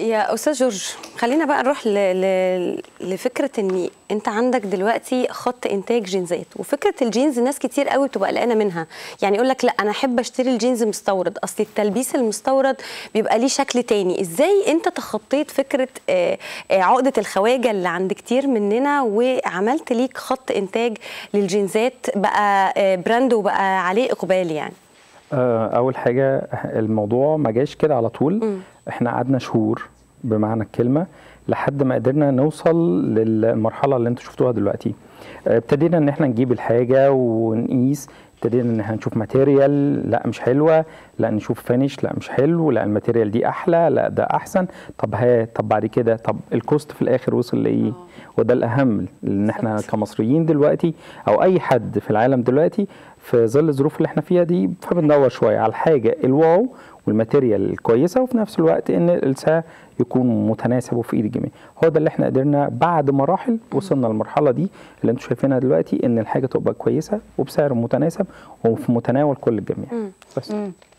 يا أستاذ جورج خلينا بقى نروح ل... ل... لفكرة إن أنت عندك دلوقتي خط إنتاج جينزات وفكرة الجينز ناس كتير قوي بتبقى قلقانة منها. يعني يقول لك لا أنا أحب أشتري الجينز مستورد أصل التلبيس المستورد بيبقى ليه شكل تاني. إزاي أنت تخطيت فكرة آه، آه، عقدة الخواجة اللي عند كتير مننا وعملت ليك خط إنتاج للجينزات بقى آه، brand وبقى عليه إقبال يعني؟ أول حاجة الموضوع ما جاش كده على طول. إحنا قعدنا شهور بمعنى الكلمة لحد ما قدرنا نوصل للمرحلة اللي أنتوا شفتوها دلوقتي. آه، ابتدينا ان إحنا نجيب الحاجة ونقيس ابتدينا ان إحنا نشوف material لا مش حلوة لا نشوف finish لا مش حلو لا ال material دي أحلى لا ده احسن. طب ها طب بعد كده طب ال cost في الآخر وصل لإيه؟ وده الأهم لأن إحنا كمصريين دلوقتي أو أي حد في العالم دلوقتي في ظل الظروف اللي إحنا فيها دي فبندور شوية على الحاجة ال wow وال material الكويسة وفي نفس الوقت إن السعر يكون متناسب وفي إيد الجميع. هو ده اللي إحنا قدرنا بعد مراحل وصلنا للمرحلة دي اللي أنتم شايفينها دلوقتي إن الحاجة تبقى كويسة وبسعر متناسب وفي متناول كل الجميع. بس.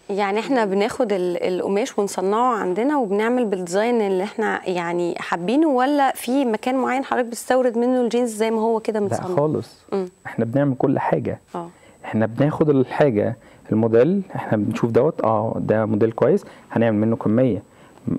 يعني إحنا بناخد ال- القماش ونصنعه عندنا وبنعمل بال design اللي إحنا يعني حابينه ولا في مكان معين حضرتك بتستورد منه الجينز زي ما هو كده لا متصنع؟ خالص. مم. إحنا بنعمل كل حاجة. آه. إحنا بناخد الحاجة الموديل إحنا بنشوف دوت آه ده موديل كويس هنعمل منه كمية.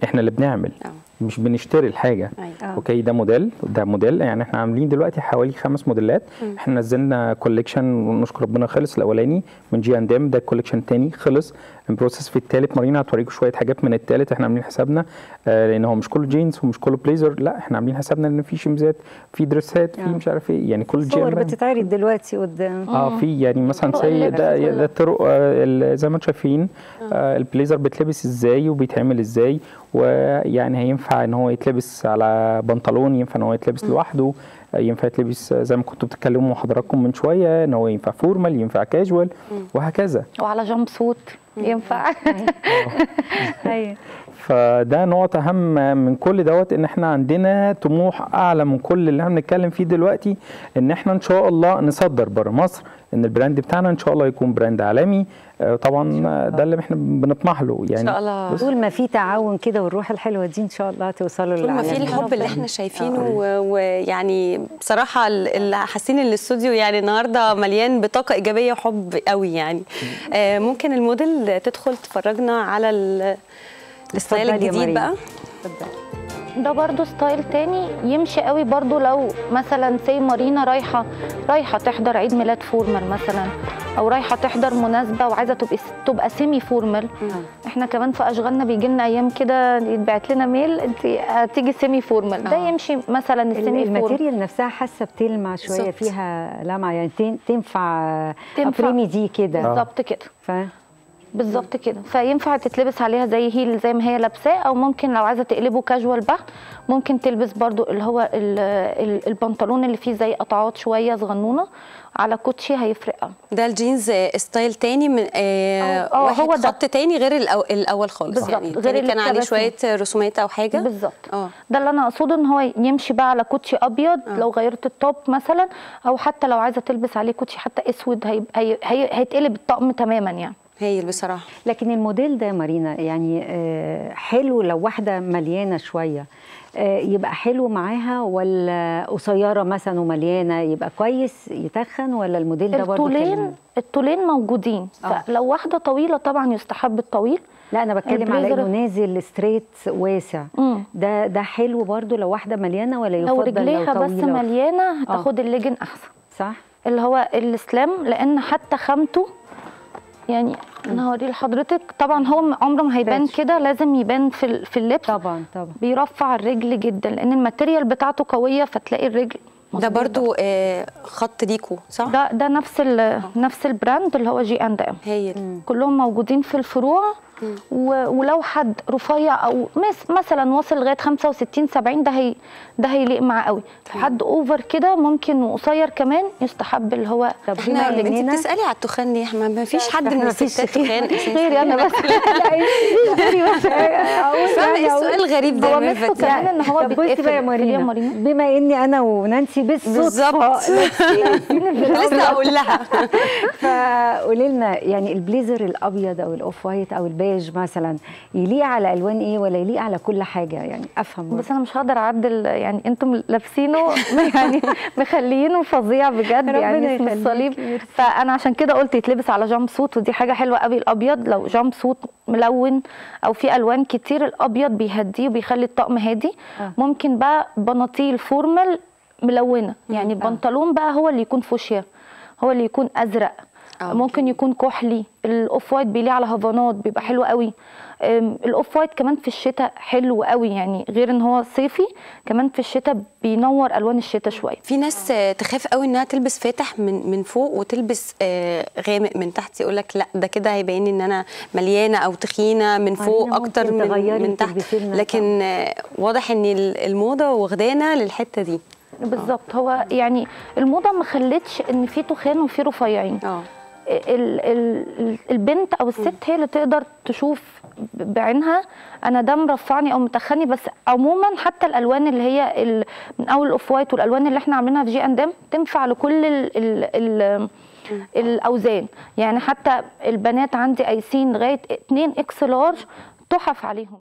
إحنا اللي بنعمل. آه. مش بنشتري الحاجة. آه. okay ده موديل ده موديل. يعني إحنا عاملين دلوقتي حوالي خمس موديلات. إحنا نزلنا collection ونشكر ربنا خلص الأولاني من جي اند ام ده ال collection الثاني خلص. ال process في الثالث مارينا هتوريكم شوية حاجات من الثالث إحنا عاملين حسابنا آه لأن هو مش كله جينز ومش كله بليزر لا إحنا عاملين حسابنا إن في شمزات في دريسات في آه. مش عارف إيه. يعني كل صور جيم بتتعرض دلوقتي قدام. آه في يعني مثلا زي ده. ده الطرق آه، ال- زي ما أنتم شايفين آه. البليزر بيتلبس إزاي وبيتعمل إزاي. ويعني هينفع إن هو يتلبس على بنطلون ينفع إن هو يتلبس لوحده آه، ينفع يتلبس آه، زي ما كنتوا بتتكلموا حضراتكم من شوية إن هو ينفع formal ينفع كاجوال وهكذا. وعلى jumpsuit ينفع. أيوه. فده نقطة أهم من كل دوت إن إحنا عندنا طموح أعلى من كل اللي إحنا بنتكلم فيه دلوقتي إن إحنا إن شاء الله نصدر بره مصر إن ال brand بتاعنا إن شاء الله يكون brand عالمي. آه، طبعا آه، ده اللي إحنا بنطمح له يعني ان شاء الله. طول ما في تعاون كده والروح الحلوة دي إن شاء الله توصلوا طول ما في. الحب اللي إحنا شايفينه و- ويعني بصراحة ال- اللي حاسين إن الاستوديو يعني النهارده مليان بطاقة إيجابية وحب قوي يعني. آه، ممكن الموديل تدخل تفرجنا على ال- ال style الجديد. بقى اتفضلي. ده برضو style تاني يمشي قوي برضو لو مثلا سي مارينا رايحة رايحة تحضر عيد ميلاد formal مثلا أو رايحة تحضر مناسبة وعايزة تبقى تبقى semi formal إحنا كمان في أشغالنا بيجي لنا أيام كده يتبعت لنا mail أنت هتيجي semi formal ده آه. يمشي مثلا ال semi formal ال material نفسها حاسة بتلمع شوية. فيها لمعة يعني تن- تنفع تنفع. أبريمي دي كده بالظبط كده ف بالظبط كده. فينفع تتلبس عليها زي heel زي ما هي لابساه أو ممكن لو عايزة تقلبه كاجوال بحت ممكن تلبس برضو اللي هو ال- ال- البنطلون اللي فيه زي قطعات شوية صغنونة على كوتشي هيفرق. قوي ده الجينز آه، style تاني من آه أو- أو واحد هو ده. خط تاني غير الأو الأول خالص. بالظبط، يعني غير اللي كان عليه شوية رسومات أو حاجة. بالظبط. آه. ده اللي أنا أقصده إن هو يمشي بقى على كوتشي أبيض لو غيرت ال top مثلا أو حتى لو عايزة تلبس عليه كوتشي حتى أسود هيبقى هي هي هيتقلب الطقم تماما يعني. هايل بصراحة. لكن الموديل ده يا مارينا يعني آه، حلو لو واحدة مليانة شوية. آه، يبقى حلو معاها ولا قصيرة مثلا ومليانة؟ يبقى كويس يتخن ولا الموديل ده برضه الطولين الطولين موجودين. آه. فلو واحدة طويلة طبعا يستحب الطويل. لا أنا بتكلم على إنه نازل straight واسع. مم. ده ده حلو برضه لو واحدة مليانة ولا يفضل لو رجليها بس طويلة؟ مليانة هتاخد الليجن أحسن. صح. اللي هو ال slim لأن حتى خامته يعني أنا هوريه لحضرتك. طبعا هو عمره ما هيبان. كده لازم يبان في ال- في اللبس. طبعا طبعا. بيرفع الرجل جدا لأن ال material بتاعته قوية فتلاقي الرجل ده. برضو آه خط ليكو صح؟ ده ده نفس ال- نفس ال brand اللي هو جي اند ام هايل. كلهم موجودين في الفروع. ولو حد رفيع أو مس مثلا واصل لغاية 65 70 ده هي ده هيليق معاه قوي. حد over كده ممكن وقصير كمان يستحب اللي هو طب إحنا انت بتسألي على التخان ليه؟ ما ما فيش حد من الستات تخان. غيري. أنا بس. السؤال الغريب ده هو ميرفت كمان إن هو بصي بيتقفل. بقى يا مارينا. بما إني أنا ونانسي بالصدفه بالظبط. لسه هقول لها فقولي لنا يعني البليزر الأبيض أو ال off white أو البيج البيج مثلا يليق على ألوان إيه ولا يليق على كل حاجة؟ يعني أفهم. بس أنا مش هقدر أعدل يعني أنتم لابسينه يعني مخليينه فظيع بجد يعني اسم الصليب. فأنا عشان كده قلت يتلبس على jumpsuit ودي حاجة حلوة قوي. الأبيض لو jumpsuit ملون أو في ألوان كتير الأبيض بيهديه وبيخلي الطقم هادي. آه. ممكن بقى بناطيل formal ملونة. يعني البنطلون بقى هو اللي يكون فوشيا هو اللي يكون أزرق. آه. ممكن يكون كحلي. ال off white بيليق على هافانات بيبقى حلو قوي. ال off white كمان في الشتاء حلو قوي يعني غير إن هو صيفي كمان في الشتاء بينور ألوان الشتاء شوية. في ناس تخاف قوي إنها تلبس فاتح من من فوق وتلبس آه، غامق من تحت يقول لك لأ ده كده هيبين إن أنا مليانة أو تخينة من فوق أكتر من من تحت. لكن آه، واضح إن ال- الموضة واخدانا للحتة دي. بالظبط. هو يعني الموضة ما خلتش إن في تخان وفي رفيعين. آه. البنت أو الست هي اللي تقدر تشوف بعينها. أنا ده مرفعني أو متخني بس عموما حتى الألوان اللي هي من أول ال off white والألوان اللي إحنا عاملينها في جي أند إم تنفع لكل ال ال ال الأوزان. يعني حتى البنات عندي قايسين لغايه 2 X large تحف عليهم.